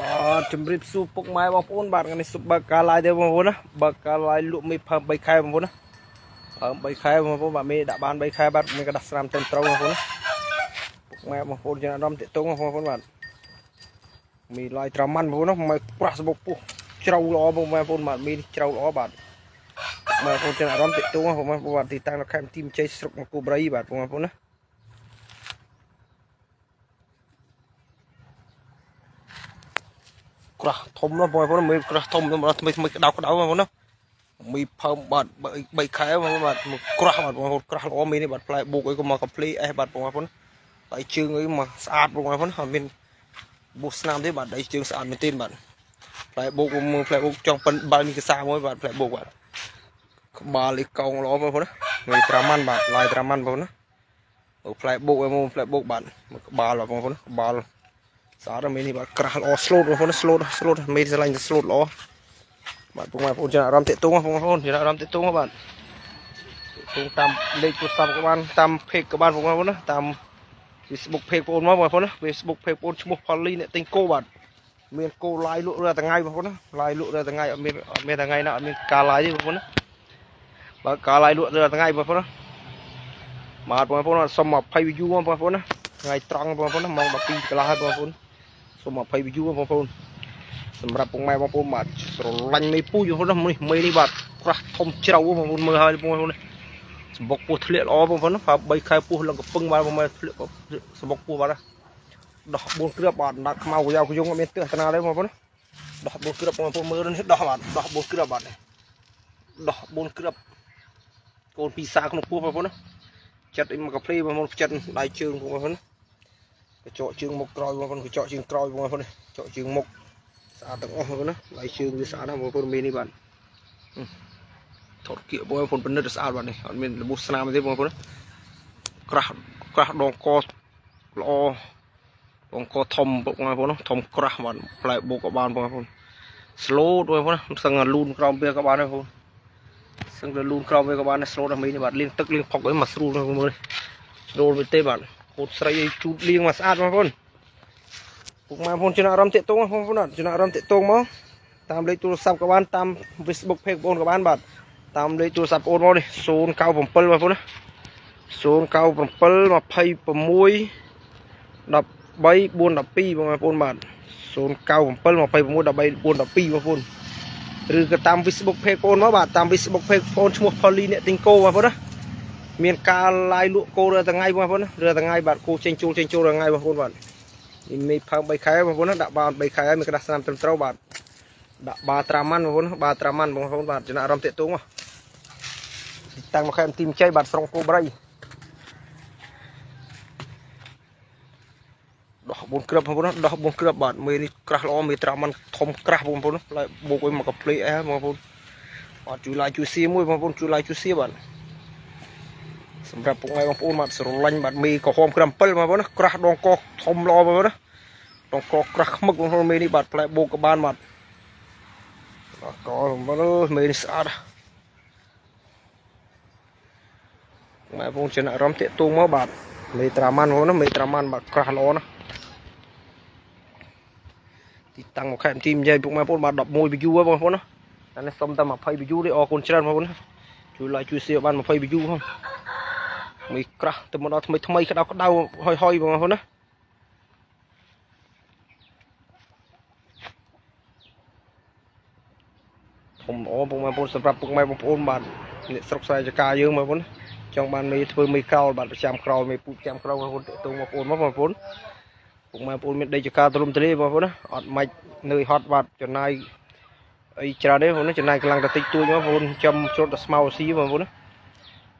បាទជំរាបសួរពុកម៉ែបងប្អូនបាទថ្ងៃនេះសុបបើកការ live ទេបងប្អូនណាបើកការ live លក់មីផើម3ខែបងប្អូនណាផើម3ខែបងប្អូនបាទមីដាក់បាន3ខែបាទមីក៏ដាស់ស្រាមត្រឹមត្រូវបងប្អូនណាពុកម៉ែបងប្អូនយ៉ាងអារម្មណ៍តាក់ទងបងប្អូនបាទមី live ត្រាំម៉ាន់បងប្អូនណាមកប្រាស់សបុកពុះជ្រៅល្អបងប្អូនបាទមីជ្រៅល្អបាទបងប្អូនយ៉ាងអារម្មណ៍តាក់ទងបងប្អូនបាទទីតាំងនៅខេមទីមជ័យស្រុកមកគូបរីបាទបងប្អូនណា ក្រាស់ធំណាស់បងប្អូនមីក្រាស់ធំថ្មីថ្មីក្តៅក្តៅបងប្អូនណាមីផើមបាទ3ខែបងប្អូនបាទមកក្រាស់បាទបងប្អូនក្រាស់ល្អមីនេះបាទផ្លែបុកអីក៏មកកំភ្លីអេសបាទបងប្អូនដៃជើងអីមកស្អាតបងប្អូនអត់មានបុះស្នាមទេបាទដៃជើងស្អាតមែនទេបាទផ្លែបុកមើលផ្លែបុកចង់ប៉ិនបាល់នេះកសាមួយបាទផ្លែបុកបាទក្បាលនេះកោងល្អបងប្អូនណាមីត្រាម៉ាន់បាទឡាយត្រាម៉ាន់បងប្អូនណាផ្លែបុកឯមើលផ្លែបុកបាទក្បាលបាទបងប្អូនក្បាល ស្អាតមេនេះបាទក្រាស់ល្អស្លូតបងប្អូនស្លូតស្លូតមេស្រឡាញ់ស្លូតល្អបាទបងប្អូនចំណាអារម្មណ៍តាក់ទងបងប្អូនចំណាអារម្មណ៍តាក់ទងបាទទងតាមលេខទូរស័ព្ទក៏បានតាម page ក៏បានបងប្អូនណាតាម Facebook page បងប្អូនមកបងប្អូនណា Facebook page បងប្អូនឈ្មោះ Polly អ្នកទិញគោបាទមានគោ live លក់រាល់ថ្ងៃបងប្អូនណា live លក់រាល់ថ្ងៃអត់មានអត់មានថ្ងៃណាអត់មានការ live ទេបងប្អូនណាបើការ live លក់រាល់ថ្ងៃបងប្អូនណាបាទបងប្អូនសុំ20 view បងប្អូនណាថ្ងៃត្រង់បងប្អូនណាម៉ោង12កន្លះហើយបងប្អូន សូម20 view បងប្អូនសម្រាប់ពុកម៉ែបងប្អូនបាទស្រឡាញ់មេពូជបងប្អូននេះមេនេះបាទក្រាស់ធំជ្រៅបងប្អូនមើលហើយបងប្អូនសម្បុកពោះធ្លាក់ល្អបងប្អូនប្រើ3ខែពោះឡើងកំពឹងបាទបងប្អូនធ្លាក់សម្បុកពោះបាទដោះ4គ្រាប់បាទដាក់ខ្មៅកយោកយងអត់មានទើសតាណាទេបងប្អូនដោះ4គ្រាប់បងប្អូនមើលនេះដោះបាទដោះ4គ្រាប់បាទដោះ4គ្រាប់កូនពីសាក្នុងពោះបងប្អូនចិត្តអីមកកាភ្លីបងប្អូនចិត្តដៃជើងបងប្អូន កញ្ចក់ជើងមុខក្រោយបងប្អូនកញ្ចក់ជើងក្រោយបងប្អូនកញ្ចក់ជើងមុខស្អាតទាំងអស់បងប្អូនណាដៃជើងវាស្អាតណាស់បងប្អូនមាននេះបាទថតគៀកបងប្អូនពិនិត្យស្អាតបាទនេះអត់មានរបួសស្នាមទេបងប្អូនក្រាស់ក្រាស់ដងកល្អដងកធំបងប្អូនធំក្រាស់បាទផ្លែបុកក៏បានបងប្អូនស្លូតបងប្អូនសឹងលូនក្រោមវាក៏បានដែរបងប្អូនសឹងទៅលូនក្រោមវាក៏បានដែរស្លូតដល់មីនេះបាទលាងទឹកលាងផុកអីមកស្រួលមើលស្រួលវិញទេបាទ កូនស្រីឲ្យជូតលាងមកស្អាតបងប្អូនពុកម៉ែបងប្អូនចំណាក់អារម្មណ៍តាក់ទងបងប្អូនចំណាក់អារម្មណ៍តាក់ទងមកតាមលេខទូរស័ព្ទក៏បានតាម Facebook Page បងប្អូនក៏បានបាទតាមលេខទូរស័ព្ទបងប្អូននេះ097បងប្អូនណា097 26 13 412បងប្អូនបាទ097 26 13 412បងប្អូនឬក៏តាម Facebook Page បងប្អូនមកបាទតាម Facebook Page បងប្អូនឈ្មោះ Polly អ្នកទិញគោបងប្អូនណា មានការឡាយលក់គោរាល់ថ្ងៃបងប្អូនរាល់ថ្ងៃបាទគោចេញចូលចេញចូលរាល់ថ្ងៃបងប្អូនបាទនេះមេផើម3ខែបងប្អូនដាក់បាន3ខែហើយមានក្តាស់ស្នាមត្រឹមត្រូវបាទដាក់បាត្រាម៉ាន់បងប្អូនបាត្រាម៉ាន់បងប្អូនបាទចំណាក់អារម្មណ៍តាកតងតាំងមកខេមទីមជ័យបាទស្រុងគោបរីដោះ4គ្រាប់បងប្អូនដោះ4គ្រាប់បាទមេនេះក្រាស់ល្អមេត្រាម៉ាន់ធំក្រាស់បងប្អូនផ្លែបុកឲ្យមកកាភ្លេអេបងប្អូនបាទជួយឡាយជួយសៀមួយបងប្អូនជួយឡាយជួយសៀបាទ សម្រាប់ពុកម៉ែបងប្អូនបាទស្រឡាញ់បាទមីក្រហមក្រាំ7បងប្អូនណាក្រាស់ដងកធំល្អបងប្អូនណាដងកក្រាស់ខ្មឹកបងប្អូនមីនេះបាទផ្លែបូកក៏បានបាទបាទកបងប្អូនអើយមីនេះស្អាតម៉ែបងចំណាក់អារម្មណ៍តាក់ទងមកបាទមេត្រាម៉ាន់បងប្អូនណាមេត្រាម៉ាន់បាទក្រាស់ល្អណាទីតាំងមកខេមទីមយាយពុកម៉ែបងប្អូនបាទ11 view បងប្អូនណាតែនេះសុំតែ20 view ទេអរគុណច្រើនបងប្អូនណាជួយ like ជួយ share បាន20 view ផង មីក្រាស់ទៅមកដល់ថ្មីថ្មីក្តៅក្តៅហុយហុយបងប្អូនណាធំល្អបងប្អូនសម្រាប់ពុកម៉ែបងប្អូនបាទអ្នកស្រុកស្រែចកាយើងបងប្អូនចង់បានមីធ្វើមីក្រោលបាទប្រចាំក្រោលមីពូប្រចាំក្រោលបងប្អូនតេតងបងប្អូនមកបងប្អូនពុកម៉ែបងប្អូនមានដីចកាទ្រំទលេបងប្អូនណាអត់មាច់នឿយហត់បាទចំណាយអីច្រើនទេបងប្អូនចំណាយកម្លាំងតែតិចតួចមកបងប្អូនចាំជ្រុតទៅស្មៅស៊ីបងប្អូនណា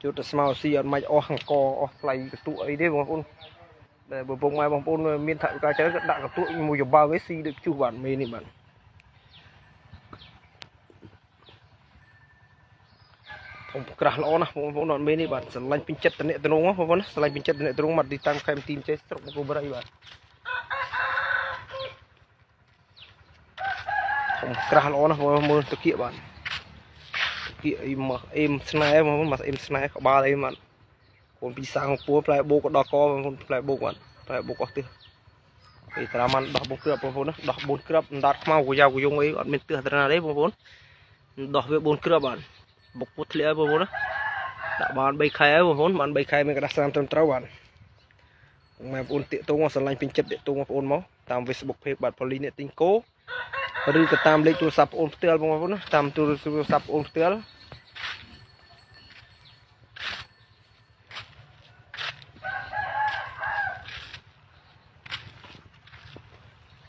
ជួតទៅស្មៅស៊ីអត់មិនអស់អង្គអស់ថ្លៃកតុអីទេបងប្អូនតែបើពុកម៉ែបងប្អូនមានថវិកាច្រើនក៏ដាក់កតុមួយចំបើងឯស៊ីដូចជុះបាទមេនេះបាទធំក្រាស់ល្អណាស់បងប្អូនអត់មេនេះបាទស្រឡាញ់ពេញចិត្តតំណែងតំណងបងប្អូនស្រឡាញ់ពេញចិត្តតំណែងតំណងមកទីតាំងខេមទីមចេះស្រុកមកគូបរិយបាទធំក្រាស់ល្អណាស់បងមើលតាគៀកបាទ គៀកអីមកអេមស្នែបងប្អូនមកអេមស្នែក្បាលអីមកកូនពីសាំងពួរផ្លែបូកក៏ដល់កបងប្អូនផ្លែបូកបាទផ្លែបូកអស់ទិសពីត្រាមិនដោះ4គ្រាប់បងប្អូនណាដោះ4គ្រាប់អណ្ដាតខ្មៅកយ៉ាវកយងអីអត់មានទើសត្រណាទេបងប្អូនដោះវា4គ្រាប់បាទបុកពុតធ្លាក់បងប្អូនណាដាក់បាន3ខែហើយបងប្អូនបាន3ខែមានក្តារស្រាមត្រឹមត្រូវបាទបងប្អូនតាកតងស្រឡាញ់ពេញចិត្តតាកតងបងប្អូនមកតាម Facebook page បាទប៉ូលីអ្នកទីងគោ ឬក៏តាមលេខទូរស័ព្ទបងប្អូនផ្ទាល់បងប្អូនណាតាមទូរស័ព្ទបងប្អូនផ្ទាល់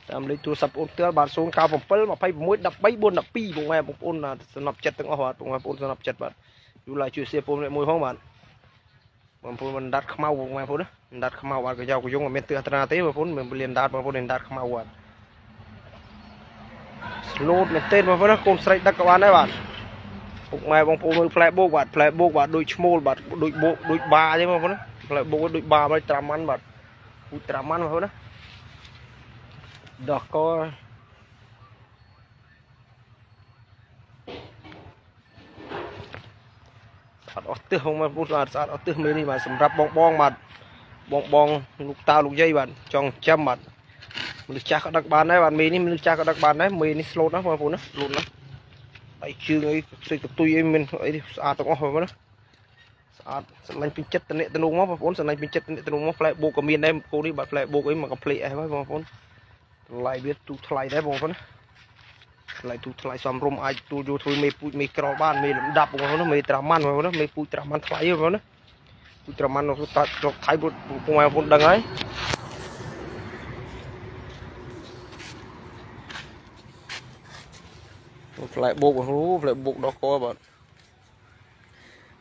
តាមលេខទូរស័ព្ទបងប្អូនផ្ទាល់បាទ097 26 13 412បងម៉ែបងប្អូនសំណប់ចិត្តទាំងអស់បាទបងប្អូនសំណប់ចិត្តបាទយូរឡាយជួយសៀពូនមួយផងបាទបងប្អូនមិនដាត់ខ្មៅបងប្អូនណាដាត់ខ្មៅបាទក៏យកក៏យងអត់មានទិសអត្រាទេបងប្អូនមិនលៀនដាត់បងប្អូនដាត់ខ្មៅបាទ ស្លូតមែនទេបងប្អូនណាកូនស្រីដឹកក៏បានដែរបាទពុកម៉ែបងប្អូនមើលផ្លែបោកបាទផ្លែបោកបាទដូចឈ្មោលបាទដូចបោកដូចបាអញ្ចឹងបងប្អូនណាផ្លែបោកដូចបាមកត្រាំម៉ាន់បាទពូត្រាំម៉ាន់បងប្អូនណាដោះកស្អាតអស់ទិសបងប្អូនស្អាតស្អាតអស់ទិសមេនេះបាទសម្រាប់បងបងបាទបងបងលោកតាលោកយាយបាទចង់ចាំបាទ មនុស្សចាស់ក៏ដឹកបានដែរបាទមេនេះមនុស្សចាស់ក៏ដឹកបានដែរមេនេះស្លូតណាបងប្អូនណាស្លូតណាដៃជើងអីផ្សេងកតុយអីមានអីស្អាតទាំងអស់បងប្អូនណាស្អាតសម្លាញ់ពីចិត្តតំណតំណងមកបងប្អូនសម្លាញ់ពីចិត្តតំណតំណងមកផ្លែបូកក៏មានដែរគោនេះបាទផ្លែបូកអីមកកំភ្លេចអីហើយបងប្អូនថ្លៃវាទូថ្លៃដែរបងប្អូនណាថ្លៃទូថ្លៃសំរុំអាចទូយកធ្វើមេពូជមេក្របានមេលំដាប់បងប្អូនណាមេត្រាម៉ាន់បងប្អូនណាមេពូជត្រាម៉ាន់ថ្លៃបងប្អូនណាពូជត្រាម៉ាន់នោះតាស្រុកថៃបងប្អូនដឹងហើយ ផ្លែបោកបងប្អូនផ្លែបោកដោះកបាទ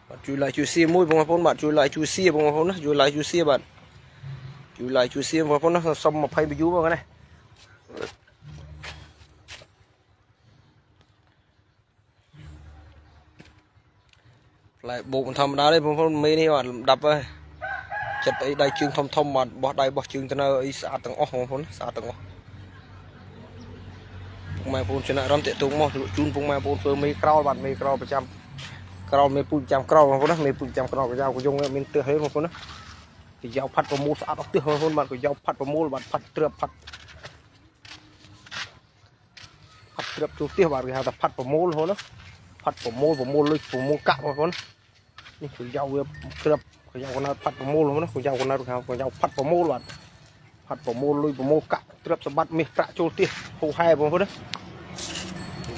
បាទជួយ like ជួយ share មួយបងប្អូនបាទជួយ like ជួយ share បងប្អូនណាជួយ like ជួយ share បាទជួយ like ជួយ share បងប្អូនណាសុំ20 view បងណាផ្លែបោកមិនធម្មតាទេបងប្អូនមេនេះបាទលំដាប់ហើយចិត្តអីដៃជើងធំធំបាទបោះដៃបោះជើងទៅនៅអីស្អាតទាំងអស់បងប្អូនស្អាតទាំងអស់ពុក ម៉ែបងប្អូនចំណាក់រំតាក់ទុកមកជូនពុកម៉ែបងប្អូនធ្វើមេក្រោលបាទមេក្រោលប្រចាំក្រោលមេពូជចាំក្រោលបងប្អូនណាមេពូជចាំក្រោលក៏យកក៏យងមានទើសហើយបងប្អូនណាក៏យកផាត់ប្រមូលស្អាតអស់ទើសបងប្អូនបាទក៏យកផាត់ប្រមូលបាទផាត់ត្រឹបផាត់ផាត់ត្រឹបចូលទៀសបាទគេហៅថាផាត់ប្រមូលហ្នឹងណាផាត់ប្រមូលប្រមូលលុយប្រមូលកាក់បងប្អូននេះគឺយកវាត្រឹបក៏យកកណៅផាត់ប្រមូលហ្នឹងណាក៏យកកណៅគេហៅក៏យកផាត់ប្រមូលបាទផាត់ប្រមូលលុយប្រមូលកាក់ត្រឹបសម្បត្តិមាសប្រាក់ចូលទៀសហូហែបងប្អូនណា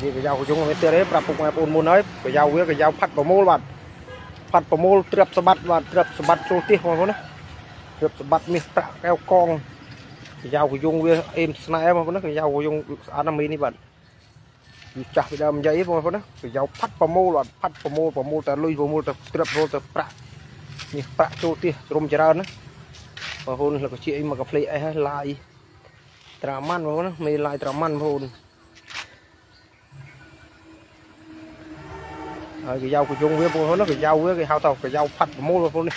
វាក៏យកជុងវាទៀតទេប្រាប់ពុកម៉ែបងប្អូនមុនហើយក៏យកវាក៏យកផាត់ប្រមូលបាទផាត់ប្រមូលត្រឹបសម្បត្តិបាទត្រឹបសម្បត្តិចូលទៀសបងប្អូនណាត្រឹបសម្បត្តិមាសប្រាក់កែវកងក៏យកកយងវាអេមស្នែបងប្អូនណាក៏យកកយងស្អាតណាស់មីនេះបាទវាចាស់ពីដើមនិយាយបងប្អូនណាប្រយោផាត់ប្រមូលអត់ផាត់ប្រមូលប្រមូលតែលុយប្រមូលតែត្រឹបប្រមូលតែប្រាក់នេះប្រាក់ចូលទៀតរំច្រើនណាបងប្អូនលកជាអីមកកាផ្លេអីហើយឡាយត្រាម៉ាន់បងប្អូនណាមេឡាយត្រាម៉ាន់បងប្អូន ហើយគេយកកយងវាបងប្អូនណាគេយកវាគេហៅថាគេយកផាត់ប្រមូលបងប្អូននេះ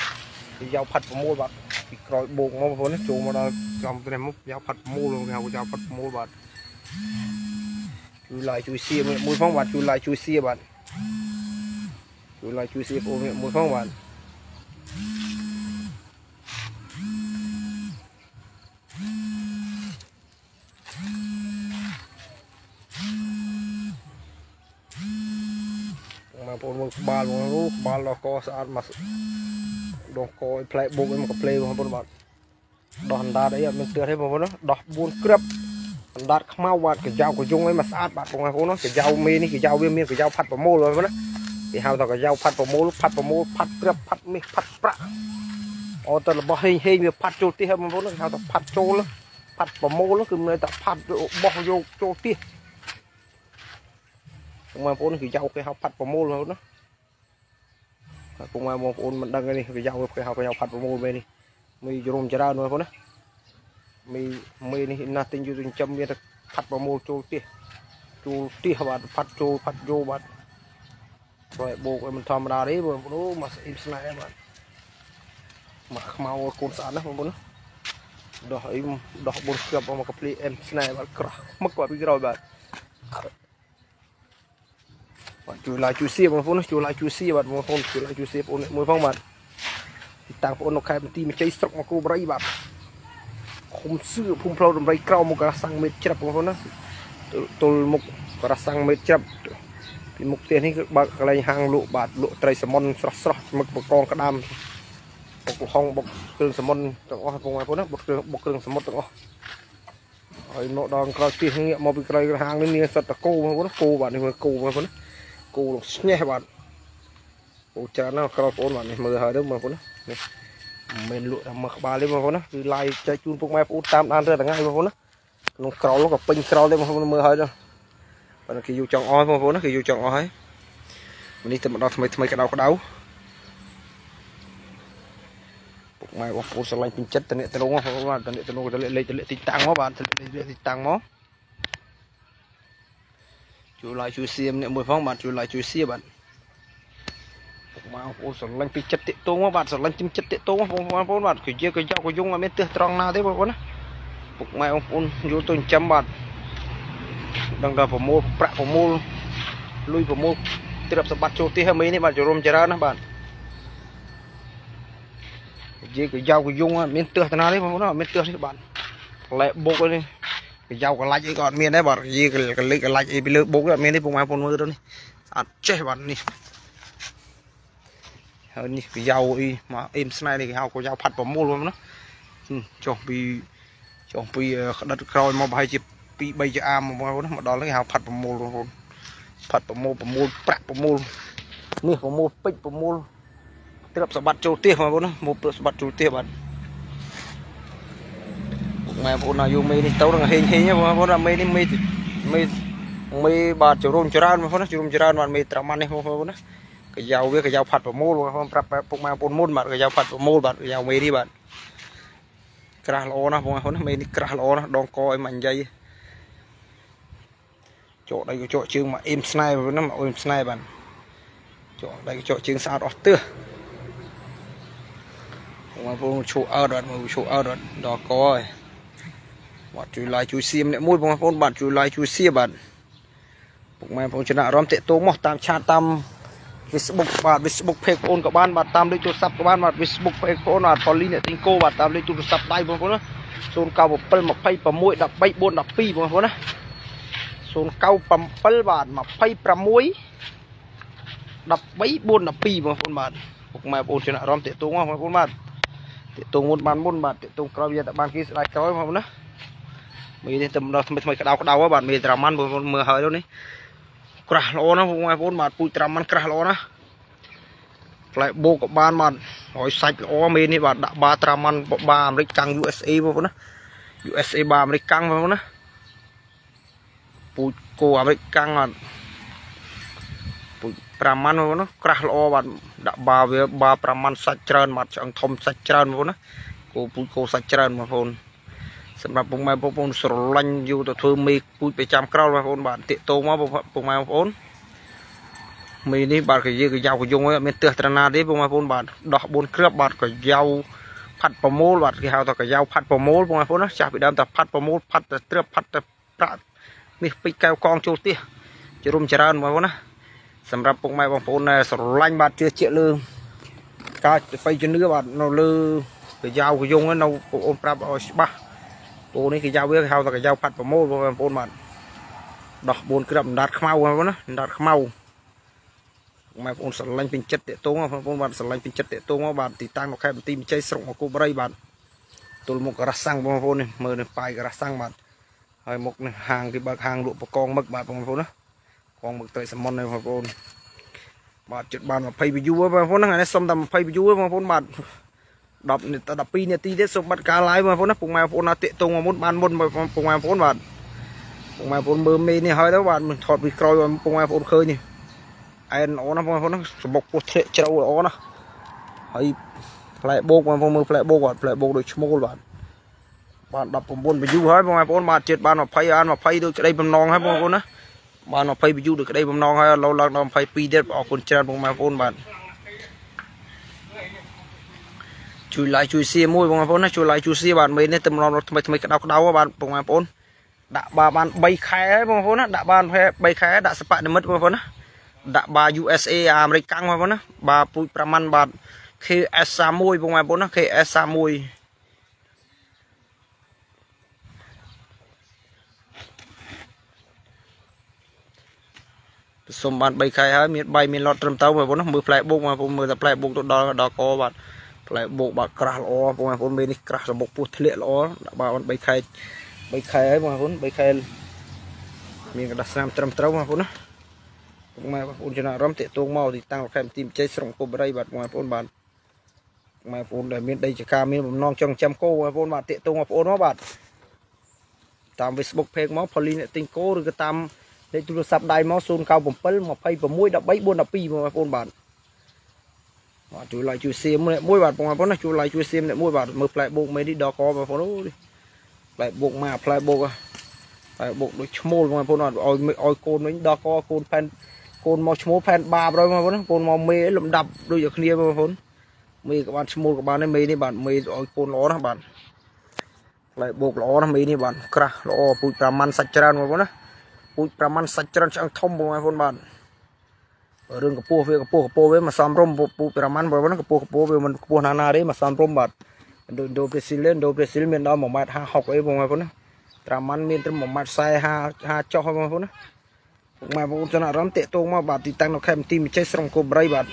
គេយកផាត់ប្រមូលបាទពីក្រោយបោកមកបងប្អូនណាចូលមកដល់ចំនេះមកយកផាត់ប្រមូលគេហៅយកផាត់ប្រមូលបាទជួយ like ជួយ share មួយផងបាទជួយ like ជួយ share បាទជួយ like ជួយ share បងមួយផងបាទ បងប្អូនមើលក្បាលបងអូក្បាលដោះកស្អាតមកដោះកឲ្យផ្លែបុកឲ្យមកកាផ្លេបងប្អូនបាទដោះអណ្ដាតអីអត់មានទឿនទេបងប្អូនដោះ4គ្រាប់អណ្ដាតខ្មៅបាទកញ្ចៅកយងអីមកស្អាតបាទបងប្អូនណាកញ្ចៅមេនេះកញ្ចៅវាមានកញ្ចៅផាត់ប្រមូលបងប្អូនណាគេហៅថាកញ្ចៅផាត់ប្រមូលផាត់ប្រមូលផាត់ក្របផាត់មាសផាត់ប្រាក់អូទៅរបស់ហេងហេងវាផាត់ចូលទីហើយបងប្អូនគេហៅថាផាត់ចូលផាត់ប្រមូលគឺមានតែផាត់បោះយកចូលទីបងប្អូនគេយកគេហៅផាត់ប្រមូលបងប្អូនណា ហើយពុកម៉ែបងប្អូនមិនដឹងទេគេយកគេហៅគេហៅផាត់ប្រមូលមេនេះមីជ្រុំច្រើនបងប្អូនណាមីមីនេះណាស់ទិញយូរចិញ្ចឹមមានតែផាត់ប្រមូលចូលទៀសចូលទៀសបាទផាត់ចូលផាត់យោបាទព្រោះបោកឲ្យមិនធម្មតាទេបងប្អូនមកស្អីស្នែបាទមកខ្មៅកូនស្អាតណាបងប្អូនដោះអីដោះបុនស្គប់មកកាភ្លីអេមស្នែបាទក្រោះមកបាទពីក្រោយបាទ បាទជួយ like ជួយ share បងប្អូនជួយ like ជួយ share បាទបងប្អូនជួយ like ជួយ share បងប្អូនមួយផងបាទតាំងបងប្អូននៅខេត្តបន្ទាយមានជ័យស្រុកមកគូបរិយបាទឃុំសឿភូមិផ្លូវដំរីក្រមុខការសាំងមេតច្រាប់បងប្អូនណាទល់មុខការសាំងមេតច្រាប់ពីមុខផ្ទះនេះគឺបើកកន្លែងហាងលក់បាទលក់ត្រីសាម៉ុនស្រស់ស្រស់មឹកបកងក្តាមបុកលហុងបុកគ្រឿងសាម៉ុនទាំងអស់បងប្អូនណាបុកគ្រឿងបុកគ្រឿងសមុទ្រទាំងអស់ហើយមកដល់ក្រោយផ្ទះងាកមកពីក្រោយហាងនេះមានសិតតគោបងប្អូនគោបាទនេះមើលគោបងប្អូន គោលោកស្ញេះបាទគោច្រើនណាស់ក្រោយបងប្អូនបាទនេះមើលហើយទៅបងប្អូនណានេះមិនលក់តែមកក្បាលទេបងប្អូនណាគឺឡាយចែកជូនពុកម៉ែប្អូនតាមដានរឿងថ្ងៃបងប្អូនណាក្នុងក្រោលក៏ពេញក្រោលទេបងប្អូនមើលហើយទៅប៉ុន្តែគេយកចង់អស់បងប្អូនណាគេយកចង់អស់ហើយនេះទៅមកដល់ថ្មីថ្មីក្តៅក្តៅពុកម៉ែបងប្អូនស្រឡាញ់ពេញចិត្តតនេះទៅនោះបងប្អូនបាទតនេះទៅនោះទៅលេខទៅលេខទីតាំងមកបាទទៅលេខទីតាំងមក ជួយ like ជួយ share អ្នកមួយផងបាទជួយ like ជួយ share បាទបងប្អូនស្រឡាញ់ពីចិត្តតាកតងបាទស្រឡាញ់ពីចិត្តតាកតងបងប្អូនបាទគឺជាក៏យកក៏យងអត់មានទើសត្រង់ណាទេបងប្អូនណាពុកម៉ែបងប្អូនយល់ទៅចិញ្ចឹមបាទដឹងតែប្រមូលប្រាក់ប្រមូលលុយប្រមូលទ្រព្យសម្បត្តិចូលទីហើយមីនេះបាទជរុំច្រើនណាបាទនិយាយក៏យកក៏យងអត់មានទើសតាណាទេបងប្អូនអត់មានទើសនេះបាទផ្លែបុកនេះ ក៏យកកលាច់អីក៏អត់មានដែរបាទនិយាយកលិចកលាច់អីពីលើបុកអត់មានទេពុកម៉ែបងប្អូនមើលទៅនេះស្អាតចេះបាទនេះហើយនេះកយោអីមកអេមស្នៃនេះគេហៅកយោផាត់ប្រមូលបងណាចុះពីចុះពីក្តិតក្រោយមកប្រហែលជា2 3ជាអាមបងប្អូនមកដល់នេះហៅផាត់ប្រមូលបងប្អូនផាត់ប្រមូលប្រមូលប្រាក់ប្រមូលនេះប្រមូលពេជ្រប្រមូលទ្រព្យសម្បត្តិចូលទៀសបងប្អូនណាមកទ្រព្យសម្បត្តិចូលទៀសបាទ ម៉ែបងប្អូនណាយកមេនេះទៅនឹងហេងហេងបងប្អូនមេនេះមេមេមេបាទជរុំច្រើនបងប្អូនណាជរុំច្រើនបាទមេត្រាម៉ាន់នេះបងប្អូនណាកយ៉ាវវាកយ៉ាវផាត់ប្រមូលបងប្អូនប្រាប់ពុកម៉ែបងប្អូនមុនបាទកយ៉ាវផាត់ប្រមូលបាទកយ៉ាវមេនេះបាទក្រាស់ល្អណាស់បងប្អូនមេនេះក្រាស់ល្អណាស់ដងកឲ្យមិននិយាយចកដៃក៏ចកជើងមកអ៊ីមស្នៃហ្នឹងមកអ៊ីមស្នៃបាទចកដៃក៏ចកជើងស្អាតអស់ទើសបងប្អូនឈូអើតបាទមើលឈូអើតដល់កហើយ បាទជួយ like ជួយ share ម្នាក់មួយបងប្អូនបាទជួយ like ជួយ share បាទពុកម៉ែបងប្អូនចំណាក់អារម្មណ៍តាក់ទងមកតាមឆាតតាម Facebook បាទ Facebook page បងប្អូនក៏បានបាទតាមលេខទូរស័ព្ទក៏បានបាទ Facebook page បងប្អូនបាទ Pauline អ្នកទីងគោបាទតាមលេខទូរស័ព្ទដៃបងប្អូនណា097 26 13 412បងប្អូនណា097បាទ26 13 412បងប្អូនបាទពុកម៉ែបងប្អូនចំណាក់អារម្មណ៍តាក់ទងបងប្អូនបាទតាក់ទងមុនបានមុនបាទតាក់ទងក្រោយវាតែបានគេស្ដាយក្រោយបងប្អូនណា មីនេះទៅដល់ថ្មីថ្មីក្តៅក្តៅបាទមីត្រាម៉ាន់បងប្អូនមើលហើយនេះក្រាស់ល្អណាស់បងប្អូនបាទពូជត្រាំមិនក្រាស់ល្អណាស់ផ្លែបូកក៏បានបាទហើយសាច់ល្អមេនេះបាទដាក់បាត្រាមិនបាអាមេរិកកាំង USA បងប្អូនណា USA បាអាមេរិកកាំងបងប្អូនណាពូជគោអាមេរិកកាំងបាទពូជ5ម៉ាន់បងប្អូនណាក្រាស់ល្អបាទដាក់បាវាបា5ម៉ាន់សាច់ច្រើនបាទឆ្អឹងធំសាច់ច្រើនបងប្អូនណាគោពូជគោសាច់ច្រើនបងប្អូន សម្រាប់ពុកម៉ែបងប្អូនស្រឡាញ់យូរទៅធ្វើមេពូជប្រចាំក្រោលបងប្អូនបាទតាកតោមកពុកម៉ែបងប្អូនមីនេះបាទកយើកយ៉ាវកយងអត់មានទើសត្រណាទេបងប្អូនបាទដោះ4គ្រាប់បាទកយ៉ាវផាត់ប្រមូលបាទគេហៅថាកយ៉ាវផាត់ប្រមូលបងប្អូនណាចាស់ពីដើមតែផាត់ប្រមូលផាត់តែត្រឹបផាត់តែប្រាក់នេះពេជ្រកែវកងចូលទៀសជរុំច្រើនបងប្អូនណាសម្រាប់ពុកម៉ែបងប្អូនដែលស្រឡាញ់បាទជឿជាក់លើការបៃជំនឿបាទនៅលើកយ៉ាវកយងនៅបងប្អូនប្រាប់ឲ្យច្បាស់ គោនេះគេយ៉ាវវាគេហៅថាគេយ៉ាវផាត់ប្រមូលបងប្អូនបាទដោះ4គ្រាប់អណ្ដាតខ្មៅបងប្អូនណាអណ្ដាតខ្មៅម៉ែបងប្អូនស្រឡាញ់ពេញចិត្តតេតងបងប្អូនបាទស្រឡាញ់ពេញចិត្តតេតងបាទទីតាំងនៅខេត្តបន្ទាយមានជ័យស្រុកមកគូបរីបាទទល់មុខរ៉ាសាំងបងប្អូននេះមើលនេះប៉ាយរ៉ាសាំងបាទហើយមុខនេះហាងគេបើកហាងលក់បកងមឹកបាទបងប្អូនណាកងមឹកត្រីសមុននេះបងប្អូនបាទជិតបាន20 view បងប្អូនហ្នឹងថ្ងៃនេះសុំតែ20 view បងប្អូនបាទ 10 12នាទីទៀតសូមបាត់ការ live បងប្អូនណាពុកម៉ែបងប្អូនណាតាកតងមុនបានមុនពុកម៉ែបងប្អូនបាទពុកម៉ែបងប្អូនមើលមេនេះហើយទៅបាទមិនថតពីក្រោយពុកម៉ែបងប្អូនឃើញនេះអែនល្អណាស់បងប្អូនណាសម្បុកពោះធ្លាក់ជ្រៅល្អណាស់ហើយផ្លែបោកបងប្អូនមើលផ្លែបោកបាទផ្លែបោកដូចឈ្មោលបាទបាន19 view ហើយបងប្អូនបាទជាតិបាន20អាន20ដូចក្តីបំណងហើយបងប្អូនណាបាន20 view ដូចក្តីបំណងហើយលោឡើងដល់22ទៀតអរគុណច្រើនបងប្អូនបាទ ជួយ like ជួយ share មួយបងប្អូនណាជួយ like ជួយ share បាទមេនេះទំនំរត់ថ្មីថ្មីក្តៅក្តៅបាទបងប្អូនដាក់បាបាន3ខែហើយបងប្អូនណាដាក់បាន3ខែដាក់សបនិមិត្តបងប្អូនណាដាក់បា USA អាមេរិកកាំងបងប្អូនណាបាពូជប្រមាណបាទ KS31 បងប្អូនណា KS31 ប្រសុំបាន3ខែហើយមាន3មានឡុតត្រឹមទៅបងប្អូនមើលផ្លែបុកបងប្អូនមើលតែផ្លែបុកទៅដល់ដល់កបាទ ផ្លែបុកបាទក្រាស់ល្អបងប្អូនមេនេះក្រាស់សម្បុកពោះធ្លាក់ល្អដាក់បាន3ខែ3ខែហើយបងប្អូន3ខែមានកដាស់ស្នាមត្រឹមត្រូវបងប្អូនណាពុកម៉ែបងប្អូនចំណាក់អារម្មណ៍តាកតងមកទីតាំងខេមទីមជ័យស្រុងគប់រីបាទបងប្អូនបាទម៉ែបងប្អូនដែលមានដីចកាមានបំណងចង់ចាំគោបងប្អូនបាទតាកតងបងប្អូនមកបាទតាម Facebook page មកផលីអ្នកទិញគោឬក៏តាមលេខទូរស័ព្ទដៃមក097 26 13 412បងប្អូនបាទ បាទជួយ like ជួយ share មួយបាទបងប្អូនណាជួយ like ជួយ share អ្នកមួយបាទមើលផ្លែបូកមេនេះដល់កបងប្អូនអូផ្លែបូកមកផ្លែបូកផ្លែបូកដូចឈ្មោលបងប្អូនអត់ឲ្យឲ្យកូនវិញដល់កកូនផែនកូនមកឈ្មោលផែនបាប rồi បងប្អូនកូនមកមេលំដាប់ដូចតែគ្នាបងប្អូនមេក៏បានឈ្មោលក៏បានដែរមេនេះបាទមេឲ្យកូនល្អណាស់បាទផ្លែបូកល្អណាស់មេនេះបាទក្រាស់ល្អពូជ5ម៉ាន់សាច់ច្រើនបងប្អូនណាពូជ5ម៉ាន់សាច់ច្រើនឆ្អឹងធំបងប្អូនបាទ រឿងកពស់វាកពស់កពស់វាមកសំរុំពូ5ម៉ាន់បងប្អូនកពស់កពស់វាមិនកពស់ណាណាទេមកសំរុំបាទដូដូប្រេស៊ីលដូប្រេស៊ីលមានដល់1ម៉ែត្រ50អីបងប្អូនណា5ម៉ាន់មានត្រឹម1ម៉ែត្រ40 50ចុះបងប្អូនណាពុកម៉ែបងប្អូនចំណាក់អារម្មណ៍តាកតងមកបាទទីតាំងនៅខេមទីមិជ័យស្រុងគោបរីបាទ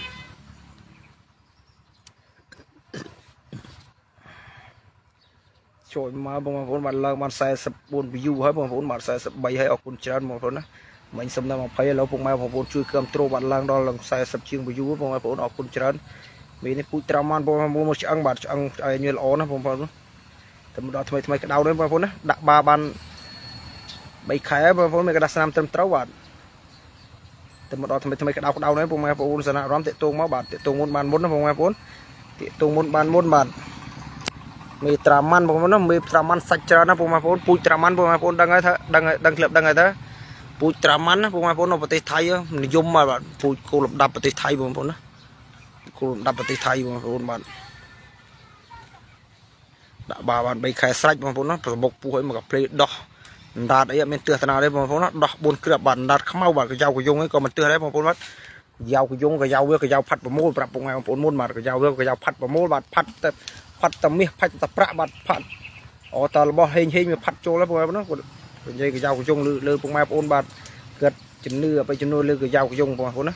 ចូលមកបងប្អូនបានឡើងបាន44 view ហើយបងប្អូនបាន43ហើយអរគុណច្រើនបងប្អូនណា មិញសុំតែ20ឥឡូវពុកម៉ែបងប្អូនជួយគ្រប់ត្រូលបាត់ឡើងដល់ឡើង40ជាង view បងប្អូនអរគុណច្រើនមាននេះពូជត្រាំបានបងប្អូនមកឆ្អឹងបាទឆ្អឹងឲ្យញើល្អណាបងប្អូនតែមកដល់ថ្មីថ្មីក្តៅនេះបងប្អូនណាដាក់បាបាន3ខែបងប្អូនមានកដាស្នាមត្រឹមត្រូវបាទតែមកដល់ថ្មីថ្មីក្តៅក្តៅនេះបងប្អូនសណាអារម្មណ៍តាកតងមកបាទតាកតងមុនបានមុនណាបងប្អូនតាកតងមុនបានមុនបាទមេត្រាម៉ាន់បងប្អូនណាមេត្រាម៉ាន់សាច់ច្រើនណាបងប្អូនពូជត្រាម៉ាន់បងប្អូនដឹងហើយថាដឹងដឹងក្លឹបដឹងហើយថា ពូជត្រាម៉ាន់ណាបងប្អូននៅប្រទេសថៃនិយមមកបាទពូជគោលលំដាប់ប្រទេសថៃបងប្អូនណាគោលលំដាប់ប្រទេសថៃបងប្អូនបាទដាក់បាបាន3ខែស្រេចបងប្អូនណាប្រមុខពុះឲ្យមកកាភ្លេដោះអណ្ដាតអីអត់មានទើសតាណាទេបងប្អូនណាដោះ4គ្រាប់បាទអណ្ដាតខ្មៅបាទកញ្ចៅកយងអីក៏មិនទើសដែរបងប្អូនបាទយ៉ាវកយងកយ៉ាវវាកយ៉ាវផាត់ប្រមូលប្រាប់ពុកម៉ែបងប្អូនមុនបាទកយ៉ាវវាកយ៉ាវផាត់ប្រមូលបាទផាត់តែផាត់តែមាសផាត់តែប្រាក់បាទផាត់អូតរបស់ហេងហេងវាផាត់ចូលហើយបងប្អូនណាគាត់ និយាយកយ៉ាវកយងលើលើពុកម៉ែបងប្អូនបាទគាត់ជំនឿទៅជំនឿលើកយ៉ាវកយងបងប្អូនណា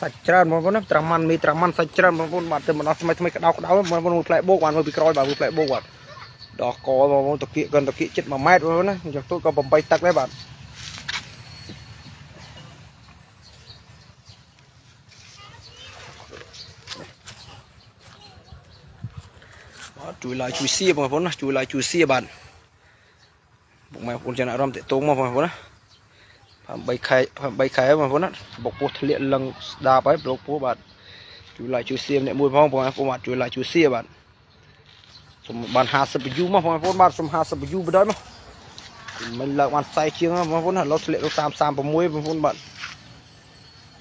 សាច់ច្រើនបងប្អូនណាត្រាម៉ាន់មីត្រាម៉ាន់សាច់ច្រើនបងប្អូនបាទទៅម្ដងថ្មីថ្មីក្តៅក្តៅបងប្អូនផ្លែបោកបានមើលពីក្រោយបាទមើលផ្លែបោកបាទដោះកបងប្អូនតាគៀកកាន់តាគៀកចិត្ត1ម៉ែត្របងប្អូនណាយ៉ាងទូចក៏8ទឹកដែរបាទ ជួយ like ជួយ share បងប្អូនណាជួយ like ជួយ share បាទបងប្អូនចំណាក់អារម្មណ៍តេតងមកបងប្អូនណា8ខែ8ខែបងប្អូនណាបុកពោះធ្លាក់លឹងស្ដាប់ហើយប្លុកពោះបាទជួយ like ជួយ share អ្នកមួយផងបងប្អូនបាទជួយ like ជួយ share បាទសុំបាន50 view មកបងប្អូនបាទសុំ50 view បណ្ដោយមកមិនលើកបាន40ជាងបងប្អូនឥឡូវធ្លាក់ទៅ30 36បងប្អូនបាទ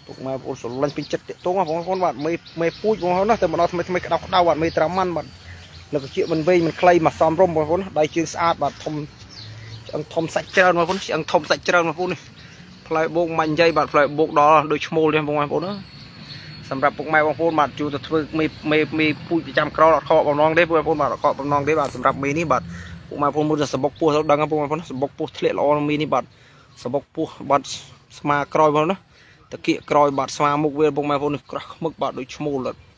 ពុកម៉ែបងប្អូនស្រឡាញ់ពេញចិត្តតាកតងបងប្អូនបាទមេមេពូជបងប្អូនណាតែម្ដងថ្មីថ្មីក្តៅក្តៅបាទមេត្រាម៉ាន់បាទ នៅកជាមិនវែងមិនខ្លីមកសំរុំបងប្អូនដៃជើងស្អាតបាទធំឆ្អឹងធំសាច់ច្រើនបងប្អូនឆ្អឹងធំសាច់ច្រើនបងប្អូននេះផ្លែបោកមាញ់យាយបាទផ្លែបោកដល់ដូចឈ្មោលនេះបងប្អូនណាសម្រាប់ពុកម៉ែបងប្អូនបាទជួទៅធ្វើមេមេមេពូជប្រចាំក្រអត់ខកបំណងទេបងប្អូនបាទអត់ខកបំណងទេបាទសម្រាប់មេនេះបាទពុកម៉ែបងប្អូនមើលសបុកពោះទៅដឹងបងប្អូនសបុកពោះធ្លាក់ល្អមេនេះបាទសបុកពោះបាទស្មាក្រោយបងណាតាគៀកក្រោយបាទស្មាមុខវាពុកម៉ែបងប្អូនក្រាស់ខ្មឹកបាទដូចឈ្មោលបាទ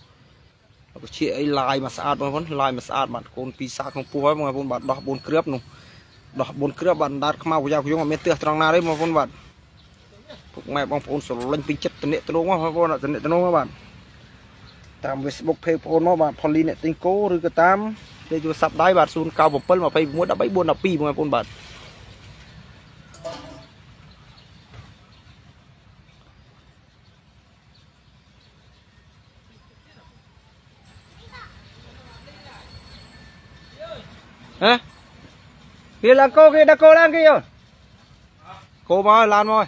ក៏ជាអីឡាយមកស្អាតបងប្អូនឡាយមកស្អាតបាទកូនពីសាក្នុងពោះហើយបងប្អូនបាទដោះ4គ្រាប់នោះដោះ4គ្រាប់បាទដាតខ្មៅប្រយោគយងអត់មានទើសត្រង់ណាទេបងប្អូនបាទពុកម៉ែបងប្អូនស្រឡាញ់ពេញចិត្តតំណែងតំណងបងប្អូនតំណែងតំណងបាទតាម Facebook page បងប្អូនមកបាទ Polly អ្នកទិញគោឬក៏តាមលេខទូរស័ព្ទដៃបាទ097 21 13 412បងប្អូនបាទ ហ៎គេឡើងគោគេដាក់គោឡើងគេយោគោមកឡានមក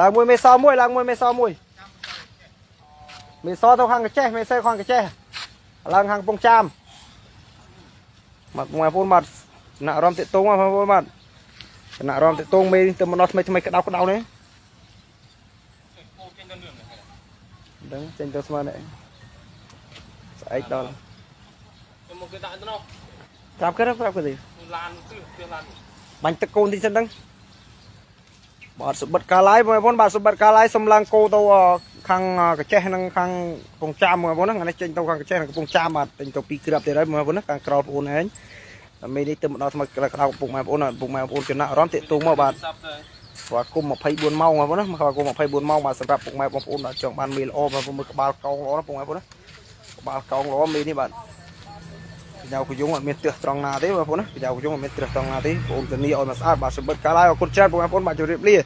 ឡើងមួយមេសមួយឡើងមួយមេសមួយមេសទៅខាងកចេះមេសេខាងកចេះឡើងខាងកំពង់ចាមមកបងប្អូនបាទណាអារ ម្មណ៍តាកតងបងប្អូនបាទណាអារម្មណ៍តាកតងមេទៅមកដល់ថ្មីថ្មីក្តៅក្តៅនេះដឹងចេញទៅស្មើនេះស្អែកដល់មកគេដាក់ទៅនោះប្រាប់គេទៅប្រាប់គេទៅឡានគឺគឺឡានបាញ់ទឹកកូនទីសិនហ្នឹងបាទសុបិតកាឡាយបងប្អូនបាទសុបិតកាឡាយសំឡងគោទៅអខាងកញ្ចេះនិងខាងកំពង់ចាមបងប្អូនហ្នឹងអានេះចេញទៅខាងកញ្ចេះនិងកំពង់ចាមបាទចេញទៅពីក្រាបទៀតហើយបងប្អូនណាខាងក្រោលបងប្អូនឯងតែមេនេះទៅមកដល់ថ្មីក្តៅក្តៅពុកម៉ែបងប្អូនពុកម៉ែបងប្អូនចំណាក់អារម្មណ៍តាកទូមកបាទសាប់ទៅបាទគុំ24ម៉ោងបងប្អូនណាមកគុំ24ម៉ោងបាទសម្រាប់ពុកម៉ែបងប្អូនដែលចង់បានមេល្អបងប្អូនមើលក្បាលកោងល្អណាពុកម៉ែបងប្អូនណាក្បាលកោងល្អមេនេះបាទកញ្ចៅកយុងអត់មានទើសត្រង់ណាទេបងប្អូនណាកញ្ចៅកយុងអត់មានទើសត្រង់ណាទេបងប្អូនធានាឲ្យមកស្អាតបាទសម្បត្តិកាឡាយអរគុណច្រើនបងប្អូនបាទជម្រាបលា